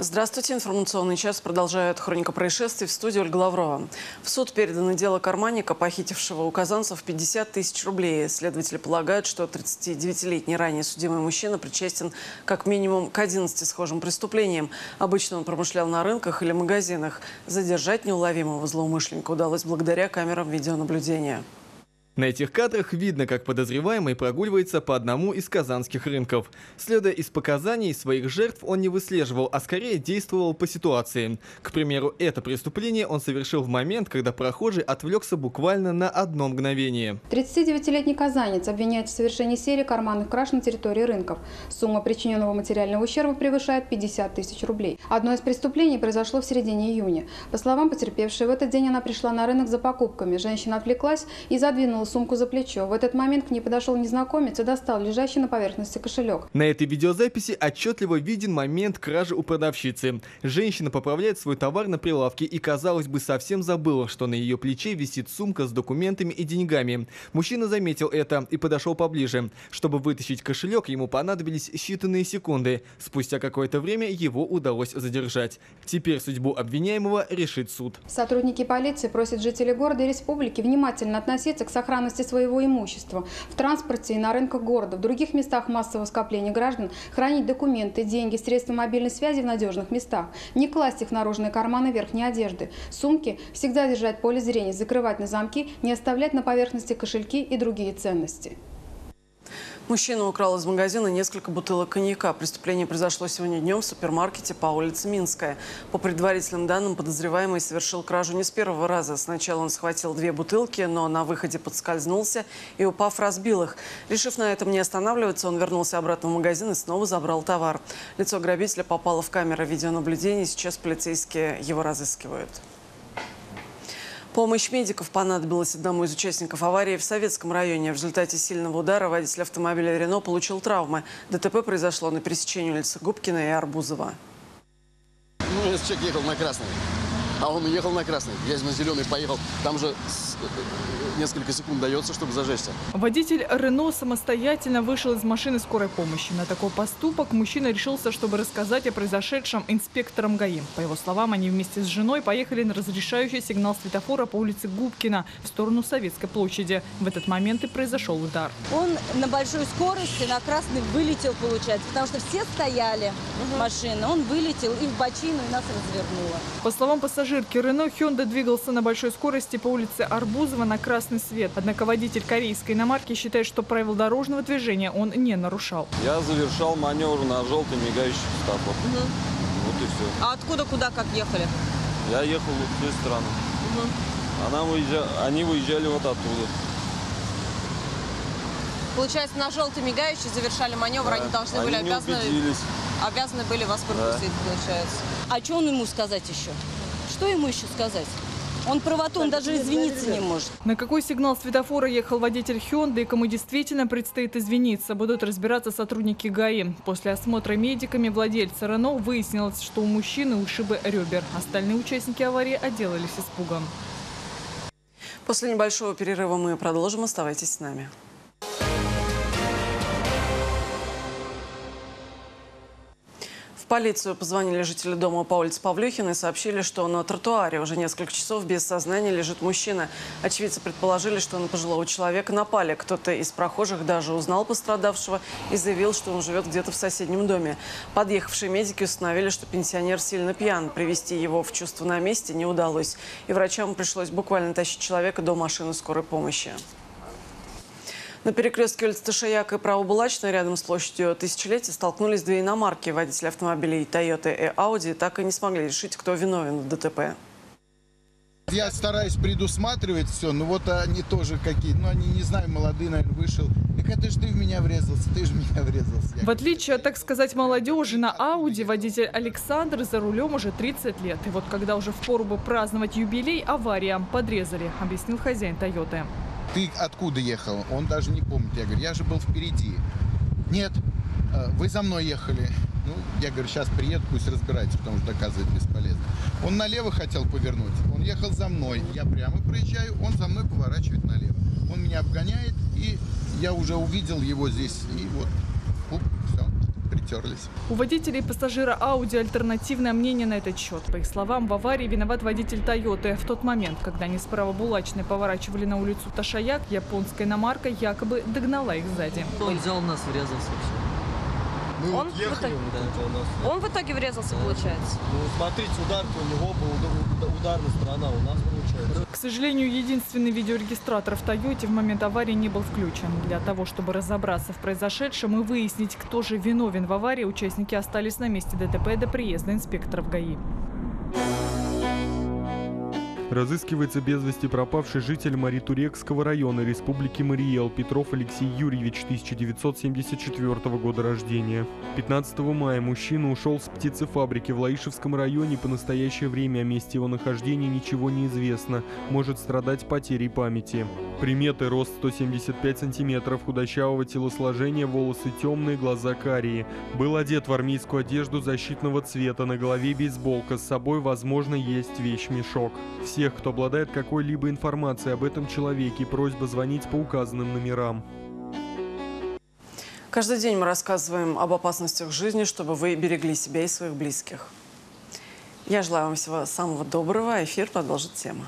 Здравствуйте. Информационный час продолжает хроника происшествий в студии Ольга Лаврова. В суд передано дело карманника, похитившего у казанцев 50 тысяч рублей. Следователи полагают, что 39-летний ранее судимый мужчина причастен как минимум к 11 схожим преступлениям. Обычно он промышлял на рынках или магазинах. Задержать неуловимого злоумышленника удалось благодаря камерам видеонаблюдения. На этих кадрах видно, как подозреваемый прогуливается по одному из казанских рынков. Следуя из показаний своих жертв, он не выслеживал, а скорее действовал по ситуации. К примеру, это преступление он совершил в момент, когда прохожий отвлекся буквально на одно мгновение. 39-летний казанец обвиняет в совершении серии карманных краж на территории рынков. Сумма причиненного материального ущерба превышает 50 тысяч рублей. Одно из преступлений произошло в середине июня. По словам потерпевшей, в этот день она пришла на рынок за покупками. Женщина отвлеклась и задвинула сумку за плечо. В этот момент к ней подошел незнакомец и достал лежащий на поверхности кошелек. На этой видеозаписи отчетливо виден момент кражи у продавщицы. Женщина поправляет свой товар на прилавке и, казалось бы, совсем забыла, что на ее плече висит сумка с документами и деньгами. Мужчина заметил это и подошел поближе. Чтобы вытащить кошелек, ему понадобились считанные секунды. Спустя какое-то время его удалось задержать. Теперь судьбу обвиняемого решит суд. Сотрудники полиции просят жителей города и республики внимательно относиться к сохранности сохранности своего имущества в транспорте и на рынках города, в других местах массового скопления граждан, хранить документы, деньги, средства мобильной связи в надежных местах, не класть их в наружные карманы верхней одежды, сумки всегда держать в поле зрения, закрывать на замки, не оставлять на поверхности кошельки и другие ценности. Мужчина украл из магазина несколько бутылок коньяка. Преступление произошло сегодня днем в супермаркете по улице Минская. По предварительным данным, подозреваемый совершил кражу не с первого раза. Сначала он схватил две бутылки, но на выходе подскользнулся и, упав, разбил их. Решив на этом не останавливаться, он вернулся обратно в магазин и снова забрал товар. Лицо грабителя попало в камеру видеонаблюдения. Сейчас полицейские его разыскивают. Помощь медиков понадобилась одному из участников аварии в Советском районе. В результате сильного удара водитель автомобиля «Рено» получил травмы. ДТП произошло на пересечении улицы Губкина и Арбузова. Ну, человек ехал на красный, а он ехал на красный, я на зеленый поехал, там же несколько секунд дается, чтобы зажечься. Водитель Рено самостоятельно вышел из машины скорой помощи. На такой поступок мужчина решился, чтобы рассказать о произошедшем инспекторам ГАИ. По его словам, они вместе с женой поехали на разрешающий сигнал светофора по улице Губкина в сторону Советской площади. В этот момент и произошел удар. Он на большой скорости на красный вылетел, получается, потому что все стояли угу. машины. Он вылетел и в бочину, и нас развернуло. По словам пассажирки Рено, Хёнда двигался на большой скорости по улице Арбузова на красный свет. Однако водитель корейской иномарки считает, что правил дорожного движения он не нарушал. Я завершал маневр на желтый мигающий светофор. Угу. Вот и все. А откуда, куда, как ехали? Я ехал в той стороны. Угу. Она выезжа... Они выезжали вот оттуда. Получается, на желтый мигающий завершали маневр, да. они должны они были обязаны, обязаны были вас пропустить, да. получается. А что он ему сказать еще? Что ему еще сказать? Он правоту, он даже извиниться не может. На какой сигнал светофора ехал водитель Хёнды и кому действительно предстоит извиниться, будут разбираться сотрудники ГАИ. После осмотра медиками владельца Рено выяснилось, что у мужчины ушибы ребер. Остальные участники аварии отделались испугом. После небольшого перерыва мы продолжим. Оставайтесь с нами. Полицию позвонили жители дома по улице Павлюхина и сообщили, что на тротуаре уже несколько часов без сознания лежит мужчина. Очевидцы предположили, что на пожилого человека напали. Кто-то из прохожих даже узнал пострадавшего и заявил, что он живет где-то в соседнем доме. Подъехавшие медики установили, что пенсионер сильно пьян. Привести его в чувство на месте не удалось. И врачам пришлось буквально тащить человека до машины скорой помощи. На перекрестке улицы Ташаяк и Правобулачной рядом с площадью Тысячелетия столкнулись две иномарки. Водители автомобилей Toyota и Audi так и не смогли решить, кто виновен в ДТП. Я стараюсь предусматривать все, но вот они тоже какие ну они, не знаю, молодые, наверное, вышел. Так это же ты в меня врезался, ты же в меня врезался. В отличие от, так сказать, молодежи, на Ауди водитель Александр за рулем уже 30 лет. И вот когда уже в пору бы праздновать юбилей, авария подрезали, объяснил хозяин Тойоты ты откуда ехал? Он даже не помнит. Я говорю, я же был впереди. Нет, э, вы за мной ехали. Ну, я говорю, сейчас приеду, пусть разбирается, потому что доказывать бесполезно. Он налево хотел повернуть, он ехал за мной. Я прямо проезжаю, он за мной поворачивает налево. Он меня обгоняет, и я уже увидел его здесь, и вот, уп, все, потерлись. У водителей и пассажира Ауди альтернативное мнение на этот счет. По их словам, в аварии виноват водитель Тойоты. В тот момент, когда они справа булачной поворачивали на улицу Ташаяк, японская иномарка якобы догнала их сзади. Он взял нас, врезался. Все. Мы Он вот в ехали, итоге- вот это у нас. Он в итоге врезался, получается. Ну, смотрите, удар у него был удар- ударная сторона, у нас получается. К сожалению, единственный видеорегистратор в Тойоте в момент аварии не был включен. Для того, чтобы разобраться в произошедшем и выяснить, кто же виновен в аварии, участники остались на месте ДТП до приезда инспекторов ГАИ. Разыскивается без вести пропавший житель Маритурекского района Республики Мариэл Петров Алексей Юрьевич, 1974 года рождения. 15 мая мужчина ушел с птицефабрики в Лаишевском районе. По настоящее время о месте его нахождения ничего не известно. Может страдать потерей памяти. Приметы рост 175 сантиметров, худощавого телосложения, волосы темные, глаза карие. Был одет в армейскую одежду защитного цвета, на голове бейсболка, с собой, возможно, есть вещь-мешок. Всех, кто обладает какой-либо информацией об этом человеке, просьба звонить по указанным номерам. Каждый день мы рассказываем об опасностях жизни, чтобы вы берегли себя и своих близких. Я желаю вам всего самого доброго. Эфир продолжит тема.